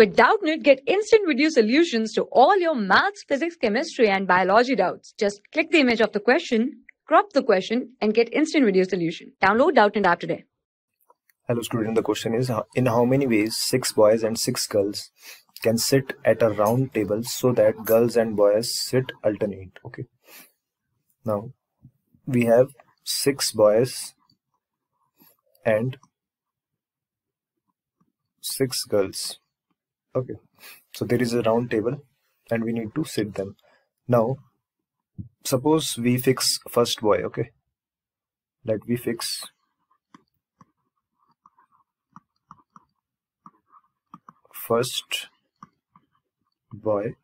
With Doubtnut, get instant video solutions to all your maths, physics, chemistry, and biology doubts. Just click the image of the question, crop the question, and get instant video solution. Download Doubtnut app today. Hello student, the question is in how many ways six boys and six girls can sit at a round table so that girls and boys sit alternate okay now we have six boys and six girls okay. So there is a round table and we need to sit them. Now suppose we fix first boy okay? Let we fix first boy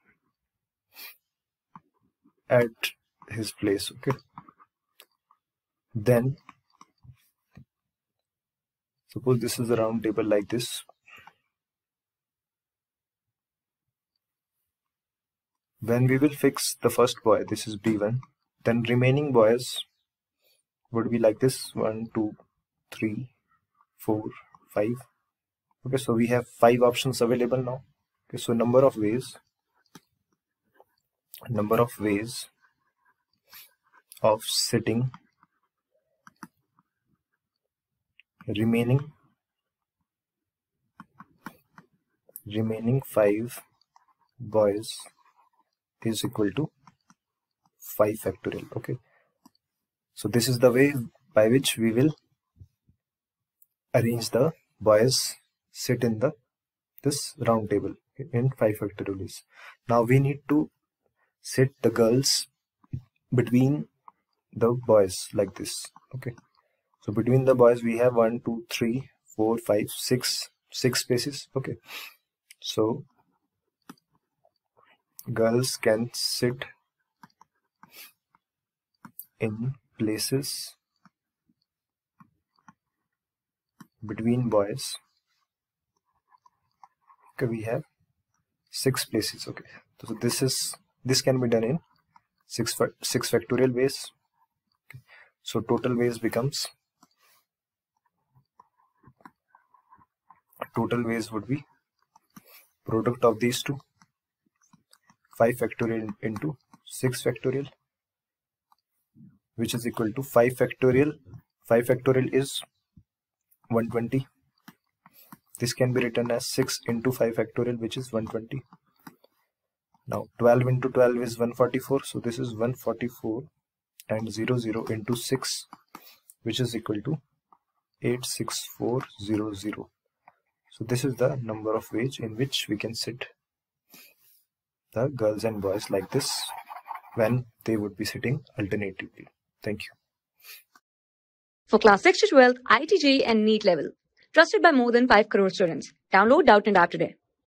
at his place okay? Then suppose this is a round table like this when we will fix the first boy this is b1 then remaining boys would be like this one two three four five. Okay so we have five options available now. Okay so number of ways number of ways of sitting remaining remaining five boys is equal to 5 factorial okay? So this is the way by which we will arrange the boys sit in the this round table in 5 factorial ways. Now we need to sit the girls between the boys like this okay? So between the boys we have one two three four five six six spaces okay? So girls can sit in places between boys. Okay we have six places okay. So this is this can be done in six six factorial ways. Okay. so total ways becomes total ways would be product of these two 5 factorial into 6 factorial which is equal to 5 factorial. 5 factorial is 120 this can be written as 6 into 5 factorial which is 120 now 12 into 12 is 144 so this is 144 and 0 0 into 6 which is equal to 86400 so this is the number of ways in which we can sit the girls and boys like this when they would be sitting alternatively. Thank you. For class 6 to 12, IIT JEE and NEET level. Trusted by more than 5 crore students. Download Doubtnut app today.